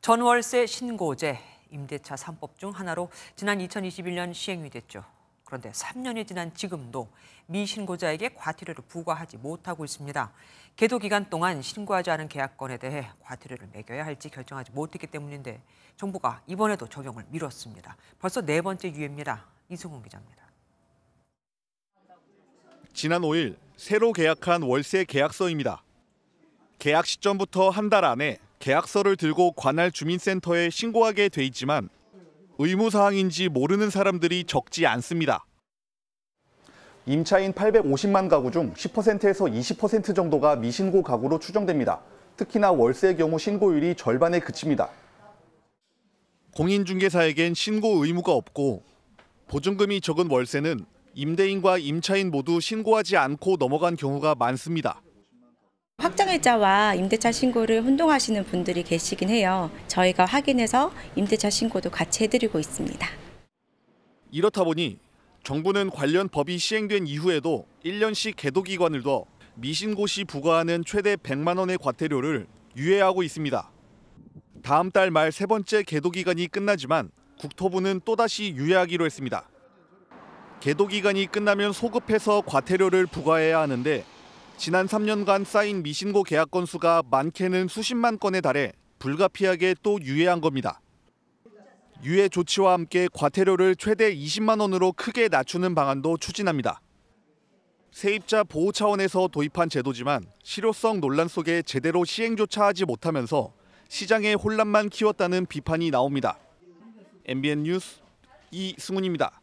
전월세 신고제 임대차 3법 중 하나로 지난 2021년 시행이 됐죠. 그런데 3년이 지난 지금도 미신고자에게 과태료를 부과하지 못하고 있습니다. 계도 기간 동안 신고하지 않은 계약건에 대해 과태료를 매겨야 할지 결정하지 못했기 때문인데 정부가 이번에도 적용을 미뤘습니다. 벌써 네 번째 유예입니다. 이승훈 기자입니다. 지난 5일 새로 계약한 월세 계약서입니다. 계약 시점부터 한 달 안에 계약서를 들고 관할 주민센터에 신고하게 돼 있지만 의무 사항인지 모르는 사람들이 적지 않습니다. 임차인 850만 가구 중 10%에서 20% 정도가 미신고 가구로 추정됩니다. 특히나 월세 경우 신고율이 절반에 그칩니다. 공인중개사에겐 신고 의무가 없고 보증금이 적은 월세는 임대인과 임차인 모두 신고하지 않고 넘어간 경우가 많습니다. 확정일자와 임대차 신고를 혼동하시는 분들이 계시긴 해요. 저희가 확인해서 임대차 신고도 같이 해드리고 있습니다. 이렇다 보니 정부는 관련 법이 시행된 이후에도 1년씩 계도기관을 둬 미신고 시 부과하는 최대 100만 원의 과태료를 유예하고 있습니다. 다음 달 말 세 번째 계도기간이 끝나지만 국토부는 또다시 유예하기로 했습니다. 계도기간이 끝나면 소급해서 과태료를 부과해야 하는데 지난 3년간 쌓인 미신고 계약 건수가 많게는 수십만 건에 달해 불가피하게 또 유예한 겁니다. 유예 조치와 함께 과태료를 최대 20만 원으로 크게 낮추는 방안도 추진합니다. 세입자 보호 차원에서 도입한 제도지만 실효성 논란 속에 제대로 시행조차 하지 못하면서 시장의 혼란만 키웠다는 비판이 나옵니다. MBN 뉴스 이승훈입니다.